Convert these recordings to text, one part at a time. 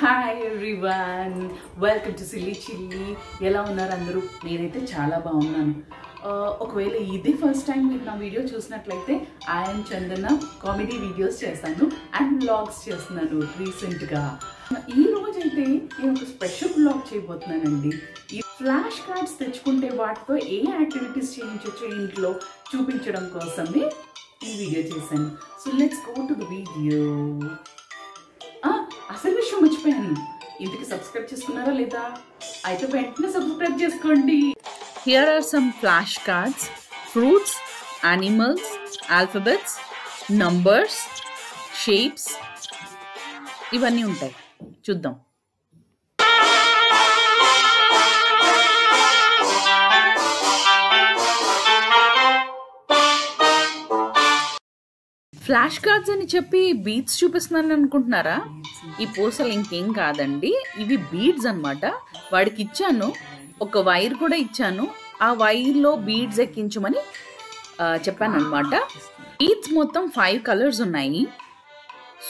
Hi everyone welcome to silly chilly ఎలా ఉన్నారు అందరూ? నేనైతే చాలా బాగున్నాను. ఒకవేళ ఇది ఫస్ట్ టైం మీరు నా వీడియో చూసినట్లయితే ఐఎమ్ చందన కామెడీ వీడియోస్ చేస్తాను అండ్ బ్లాగ్స్ చేస్తున్నాను రీసెంట్గా ఈ రోజైతే నేను ఒక స్పెషల్ బ్లాగ్ చేయబోతున్నానండి. ఈ ఫ్లాష్ కార్డ్స్ తెచ్చుకుంటే వాటితో ఏ యాక్టివిటీస్ చేయించవచ్చు ఇంట్లో చూపించడం కోసమే ఈ వీడియో చేశాను. So let's go to the video అసలు విషయం మర్చిపోయాను. ఇంటికి సబ్స్క్రైబ్ చేసుకున్నారా లేదా? అయితే వెంటనే సబ్స్క్రైబ్ చేసుకోండి. Here are some flash cards fruits animals alphabets numbers shapes ఇవన్నీ ఉంటాయి. చూద్దాం. ఫ్లాష్ కార్డ్స్ అని చెప్పి బీడ్స్ చూపిస్తున్నాను అనుకుంటున్నారా? ఈ పూసలు ఇంకేం కాదండి. ఇవి బీడ్స్ అన్నమాట. వాడికి ఇచ్చాను. ఒక వైర్ కూడా ఇచ్చాను. ఆ వైర్లో బీడ్స్ ఎక్కించమని ఆ, చెప్పాను అనమాట బీడ్స్ మొత్తం ఫైవ్ కలర్స్ ఉన్నాయి.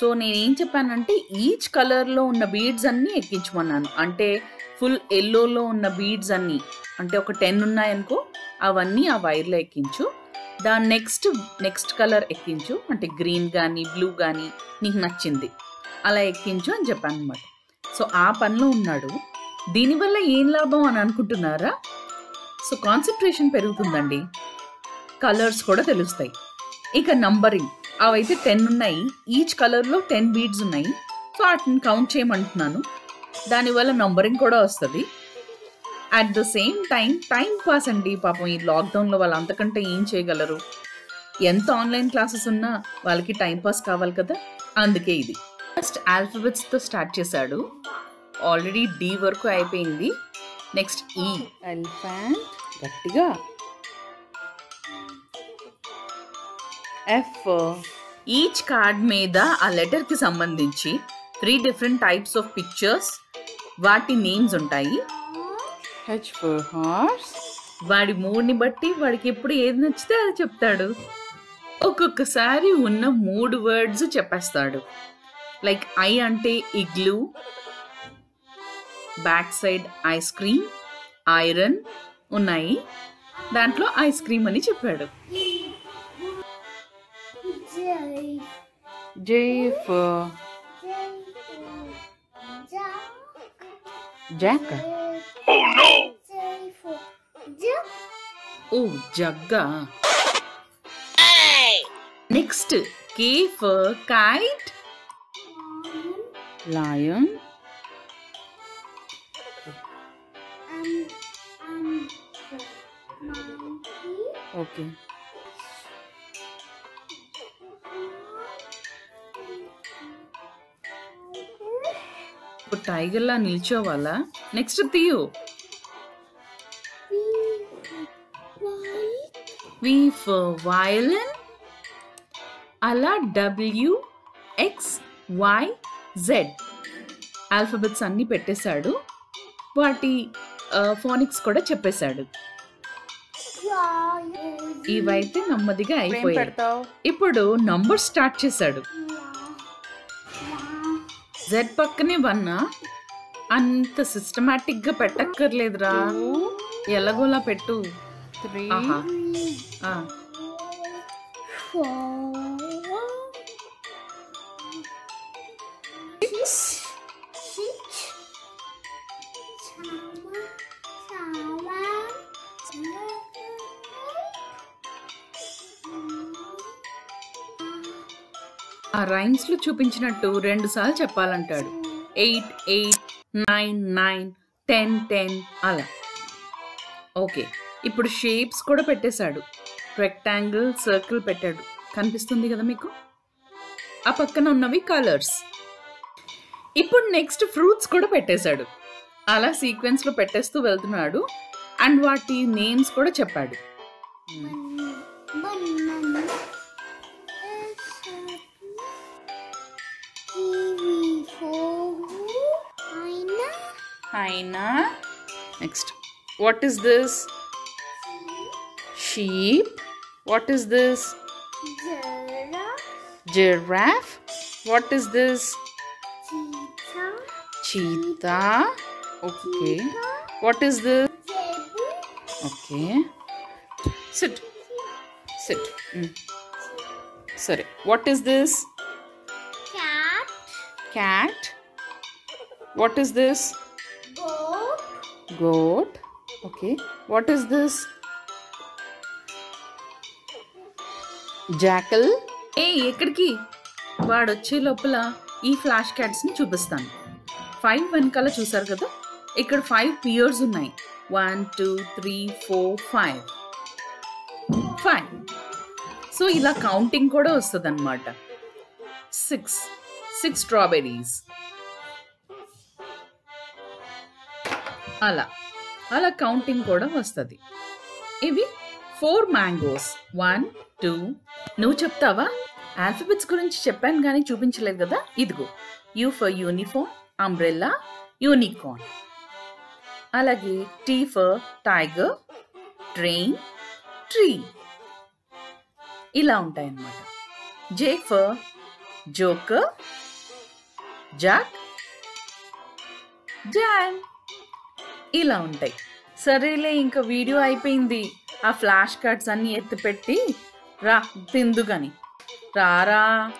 సో నేనేం చెప్పానంటే ఈచ్ కలర్లో ఉన్న బీడ్స్ అన్నీ ఎక్కించమన్నాను. అంటే ఫుల్ ఎల్లోలో ఉన్న బీడ్స్ అన్నీ. అంటే ఒక టెన్ ఉన్నాయనుకో అవన్నీ ఆ వైర్లో ఎక్కించు. దాని నెక్స్ట్ నెక్స్ట్ కలర్ ఎక్కించు. అంటే గ్రీన్ కానీ బ్లూ కానీ నీకు నచ్చింది. అలా ఎక్కించు అని చెప్పాను అనమాట సో ఆ పనిలో ఉన్నాడు. దీనివల్ల ఏం లాభం అని అనుకుంటున్నారా? సో కాన్సన్ట్రేషన్ పెరుగుతుందండి. కలర్స్ కూడా తెలుస్తాయి. ఇక నంబరింగ్ అవైతే టెన్ ఉన్నాయి. ఈచ్ కలర్లో టెన్ బీడ్స్ ఉన్నాయి. సో వాటిని కౌంట్ చేయమంటున్నాను. దానివల్ల నంబరింగ్ కూడా వస్తుంది. At the same time time pass అండి పాపం ఈ లాక్డౌన్లో వాళ్ళు అంతకంటే ఏం చేయగలరు? ఎంత ఆన్లైన్ క్లాసెస్ ఉన్నా వాళ్ళకి టైం పాస్ కావాలి కదా? అందుకే ఇది. ఫస్ట్ ఆల్ఫబెట్స్తో స్టార్ట్ చేశాడు. ఆల్రెడీ డి వరకు అయిపోయింది. నెక్స్ట్ ఈ ఎలిఫెంట్ గట్టిగా. ఎఫ్ ఈచ్ కార్డ్ మీద ఆ లెటర్కి సంబంధించి three different types of pictures వాటి నేమ్స్ ఉంటాయి. హెచ్ ఫర్ హార్స్ వాడి మూడ్ని బట్టి వాడికి ఎప్పుడు ఏది నచ్చితే అది చెప్తాడు. ఒక్కొక్కసారి ఉన్న మూడు వర్డ్స్ చెప్పేస్తాడు. లైక్ ఐ అంటే igloo. Back side ice cream iron ఉన్నాయి. దాంట్లో ఐస్ క్రీమ్ అని చెప్పాడు. Oh no! Oh, Jagga. Hey! Next, K for kite. Lion. Um, um, okay. ఇప్పుడు టైగర్లా నిల్చోవాలా? నెక్స్ట్ తీయు. వి ఫర్ వయలిన్ అలా W X Y Z alphabets అన్నీ పెట్టేశాడు. వాటి ఫోనిక్స్ కూడా చెప్పేశాడు. ఇవైతే నెమ్మదిగా అయిపోయాయి. ఇప్పుడు నంబర్ స్టార్ట్ చేశాడు. జెడ్ పక్కనే వన్నా అంత సిస్టమాటిక్గా పెట్టక్కర్లేదురా. ఎలాగోలా పెట్టు. ఆహా. ఆ, రైమ్స్లో రైమ్స్లో చూపించినట్టు రెండు సార్లు చెప్పాలంటాడు. Eight eight nine nine ten ten అలా. ఓకే ఇప్పుడు షేప్స్ కూడా పెట్టేశాడు. రెక్టాంగిల్ సర్కిల్ పెట్టాడు. కనిపిస్తుంది కదా మీకు? ఆ పక్కన ఉన్నవి కలర్స్. ఇప్పుడు నెక్స్ట్ ఫ్రూట్స్ కూడా పెట్టేశాడు. అలా సీక్వెన్స్లో పెట్టేస్తూ వెళ్తున్నాడు. అండ్ వాటి నేమ్స్ కూడా చెప్పాడు. hyena. Next. What is this? Sheep. What is this? Giraffe. Giraffe. What is this? Cheetah. Cheetah. Okay. Cheetah. What is this? Okay. Sit. Sit. Mm. Sorry. What is this? Cat. Cat. What is this? Goat okay. What is this? Jackal. ఏ ఎక్కడికి? వాడు వచ్చే లోపల ఈ flash క్యాట్స్ని చూపిస్తాను. Five వెనకాల చూసారు కదా? ఇక్కడ ఫైవ్ పియర్స్ ఉన్నాయి. One two three four five. Five. So ఇలా కౌంటింగ్ కూడా వస్తుంది అనమాట సిక్స్. Six strawberries. అలా. అలా కౌంటింగ్ కూడా వస్తుంది. ఇవి ఫోర్ మ్యాంగోస్ వన్ టూ నువ్వు చెప్తావా? ఆల్ఫబెట్స్ గురించి చెప్పాను కానీ చూపించలేదు కదా? ఇదిగో. U for uniform umbrella unicorn అలాగే T for tiger train tree ఇలా ఉంటాయన్నమాట. J for joker jack John ఇలా ఉంటాయి. సరేలే ఇంకా వీడియో అయిపోయింది. ఆ ఫ్లాష్ కార్డ్స్ అన్ని ఎత్తిపెట్టి రా తిందుగని. రారా?